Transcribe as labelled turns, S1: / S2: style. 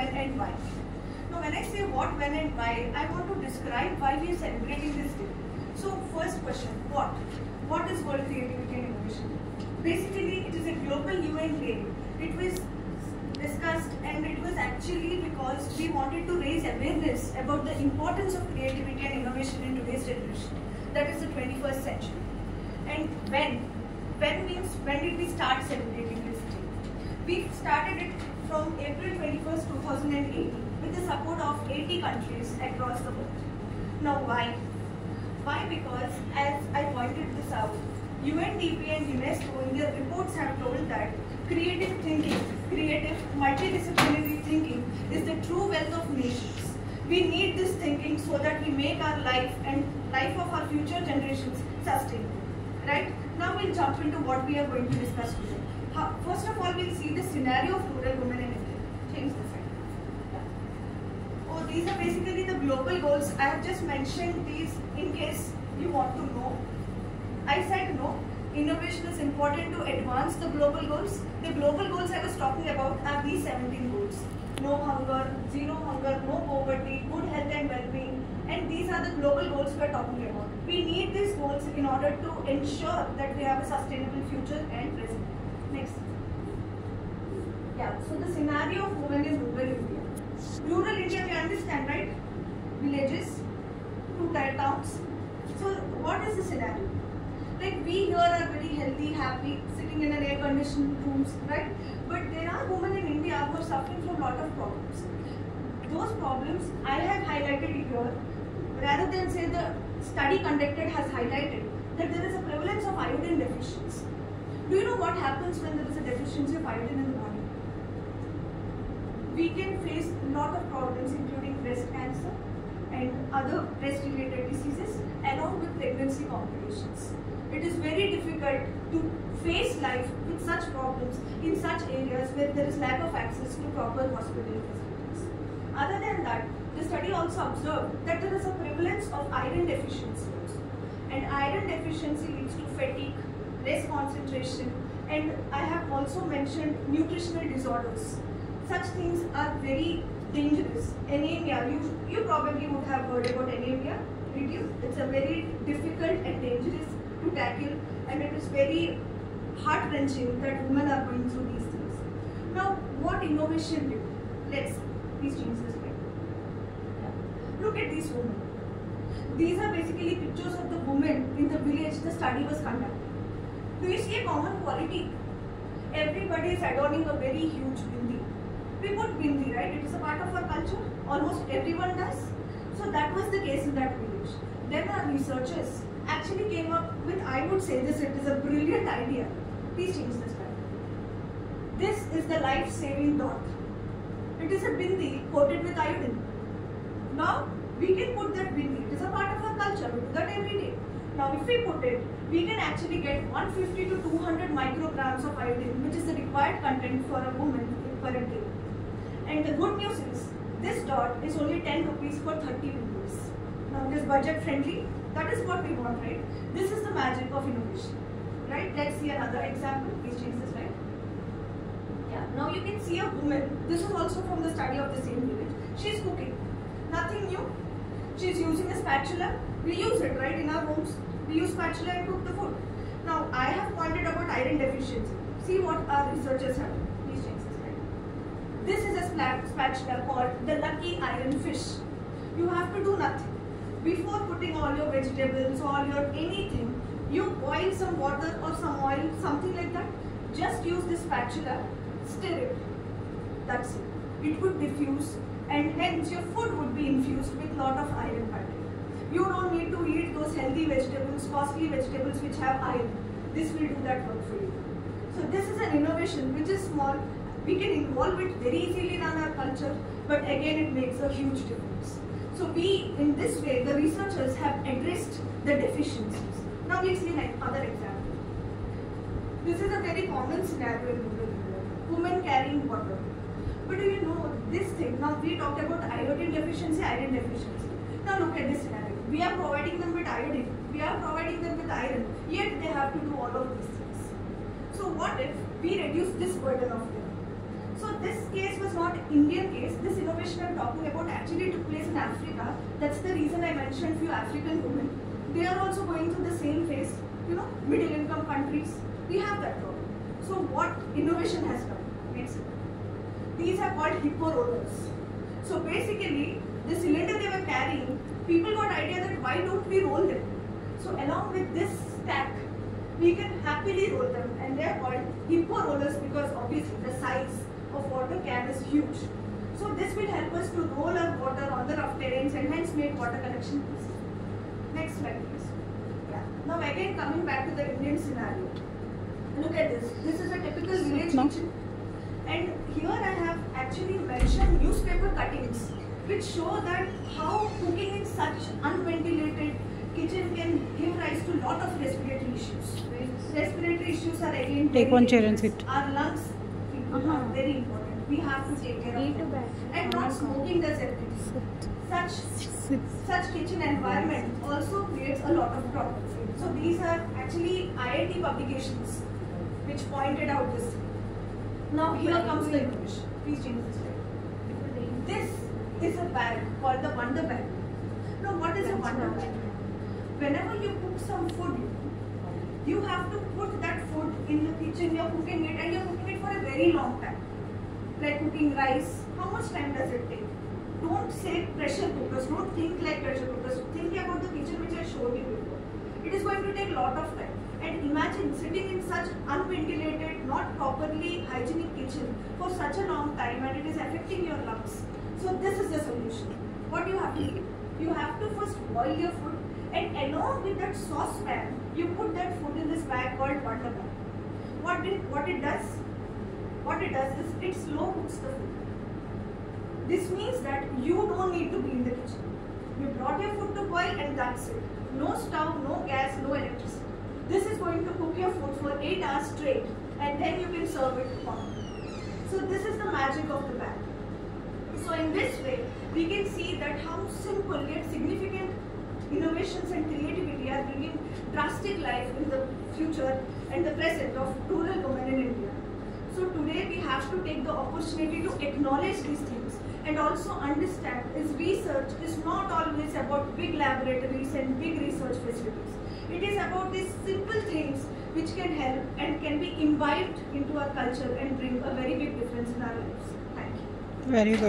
S1: when, and why. Now, when I say what, when, and why, I want to describe why we are celebrating this day. So, first question, what? What is World Creativity and Innovation? Basically, it is a global UN day. It was discussed and it was actually because we wanted to raise awareness about the importance of creativity and innovation in today's generation. That is the 21st century. And when? When means when did we start celebrating this day? We started it from April 21st, 2018 with the support of 80 countries across the world. Now why? Why? Because as I pointed this out, UNDP and UNESCO in their reports have told that creative thinking, creative multidisciplinary thinking is the true wealth of nations. We need this thinking so that we make our life and life of our future generations sustainable. Right? Now we'll jump into what we are going to discuss today. How, first of all, we'll see the scenario of rural women in India. Change the slide. Oh, these are basically the global goals. I have just mentioned these in case you want to know. I said no. Innovation is important to advance the global goals. The global goals I was talking about are these 17 goals. No hunger, zero hunger, no poverty, good health and well-being. And these are the global goals we are talking about. We need these goals in order to ensure that we have a sustainable future and present. Next. Yeah, so the scenario of women in rural India. Rural India, we understand, right? Villages, two tier towns. So, what is the scenario? Like, we here are very healthy, happy, sitting in an air conditioned rooms, right? But there are women in India who are suffering from a lot of problems. Those problems I have highlighted here, rather than say the study conducted has highlighted that there is a prevalence of iodine deficiency. Do you know what happens when there is a deficiency of iodine in the body? We can face a lot of problems including breast cancer and other breast related diseases along with pregnancy complications. It is very difficult to face life with such problems in such areas where there is lack of access to proper hospital facilities. Other than that, the study also observed that there is a prevalence of iron deficiency. And iron deficiency leads to fatigue, less concentration, and I have also mentioned nutritional disorders. Such things are very dangerous. Anemia, you, you probably would have heard about anemia, did you? It's a very difficult and dangerous to tackle and it is very heart-wrenching that women are going through these things. Now, what innovation do? Let's please change this. Yeah. Look at these women. These are basically pictures of the women in the village the study was conducted. Do you see a common quality? Everybody is adorning a very huge bindi. We put bindi, right? It is a part of our culture. Almost everyone does. So that was the case in that village. Then our researchers actually came up with, I would say this, it is a brilliant idea. Please change this slide. This is the life-saving dot. It is a bindi coated with iodine. Now, we can put that bindi. It is a part of our culture. We do that every day. Now, if we put it, we can actually get 150 to 200 micrograms of iodine, which is the required content for a woman per day. And the good news is, this dot is only 10 rupees for 30 rupees. Now, it is budget friendly. That is what we want, right? This is the magic of innovation, right? Let's see another example. Please change the slide. Yeah. Now you can see a woman. This is also from the study of the same village. She's cooking. Nothing new. She's using a spatula. We use it, right, in our homes. We use spatula and cook the food. Now, I have pointed about iron deficiency. See what our researchers have done. Please change the slide. This is a spatula called the lucky iron fish. You have to do nothing. Before putting all your vegetables, all your anything, you boil some water or some oil, something like that. Just use this spatula, stir it. That's it. It would diffuse and hence your food would be infused with lot of iron content. You don't need to eat those healthy vegetables, costly vegetables which have iron. This will do that work for you. So this is an innovation which is small. We can involve it very easily in our culture, but again it makes a huge difference. So we, in this way, the researchers have addressed the deficiencies. Now we'll see another example. This is a very common scenario in rural India. Women carrying water. But do you know this thing? Now we talked about iodine deficiency, iron deficiency. Now look at this scenario. We are providing them with iodine. We are providing them with iron. Yet they have to do all of these things. So what if we reduce this burden of them? So this case was not Indian case. This innovation I'm talking about actually took place in Africa. That's the reason I mentioned few African women. They are also going through the same phase. You know, middle income countries. We have that problem. So what innovation has come? Next. These are called hippo rollers. So basically, the cylinder they were carrying, people got idea that why don't we roll them? So along with this stack, we can happily roll them and they are called hippo rollers because obviously the size of water can is huge. So this will help us to roll our water on the rough terrains and hence make water collection easy. Next slide please. Yeah. Now again coming back to the Indian scenario. Look at this. This is a typical village kitchen. And here I have actually mentioned newspaper cuttings which show that how cooking in such unventilated kitchen can give rise to lot of respiratory issues. Respiratory issues are again
S2: Take one chair and sit.
S1: Our lungs are
S2: Uh-huh.
S1: very important. We have to take care of them. And not smoking does everything. Such such kitchen environment also creates a lot of problems. So these are actually IIT publications which pointed out this. Now here comes the innovation. Please change this slide. This is a bag called the Wonder Bag. Now what is a Wonder Bag? Whenever you cook some food, you have to put that food in the kitchen, you're cooking it and you're cooking it for a very long time. Like cooking rice, how much time does it take? Don't say pressure cookers, don't think like pressure cookers, think about the kitchen which I showed you before. It is going to take a lot of time. And imagine sitting in such unventilated, not properly hygienic kitchen for such a long time and it is affecting your lungs. So this is the solution. What you have to do? You have to first boil your food and along with that saucepan, you put that food in this bag called Wonder Bag. What it, what it does? What it does is it slow cooks the food. This means that you don't need to be in the kitchen. You brought your food to boil and that's it. No stove, no gas, no electricity. This is going to cook your food for 8 hours straight and then you can serve it hot. So this is the magic of the bag. So in this way, we can see that how simple yet significant innovations and creativity are bringing drastic life in the future and the present of rural women in India. So today we have to take the opportunity to acknowledge these things and also understand is research is not always about big laboratories and big research facilities. It is about these simple things which can help and can be imbibed into our culture and bring a very big difference in our lives. Thank you.
S2: Very good.